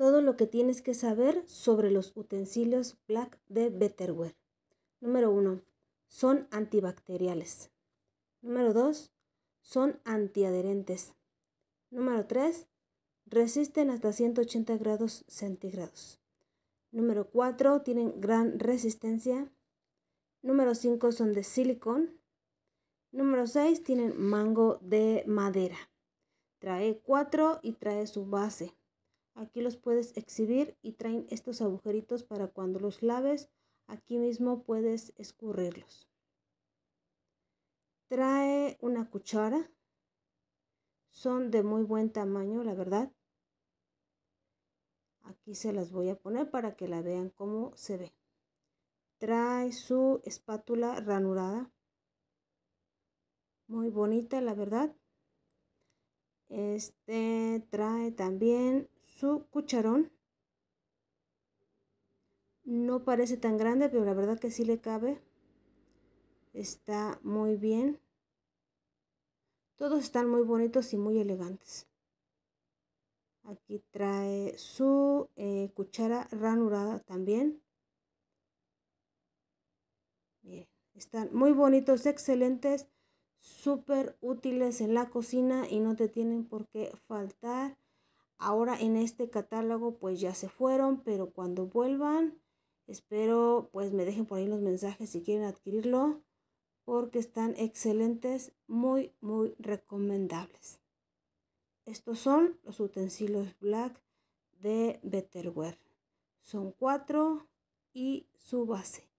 todo lo que tienes que saber sobre los utensilios Black de Betterware. Número 1. Son antibacteriales. Número 2. Son antiadherentes. Número 3. Resisten hasta 180 grados centígrados. Número 4. Tienen gran resistencia. Número 5 son de silicón. Número 6 tienen mango de madera. Trae 4 y trae su base. Aquí los puedes exhibir y traen estos agujeritos para cuando los laves, aquí mismo puedes escurrirlos. Trae una cuchara. Son de muy buen tamaño, la verdad. Aquí se las voy a poner para que la vean cómo se ve. Trae su espátula ranurada. Muy bonita, la verdad. Este trae también su cucharón. No parece tan grande, pero la verdad que sí le cabe. Está muy bien. Todos están muy bonitos y muy elegantes. Aquí trae su eh, cuchara ranurada también. Están muy bonitos, excelentes, súper útiles en la cocina y no te tienen por qué faltar. Ahora en este catálogo pues ya se fueron, pero cuando vuelvan espero pues me dejen por ahí los mensajes si quieren adquirirlo porque están excelentes, muy muy recomendables. Estos son los utensilios black de Betterware. Son cuatro y su base.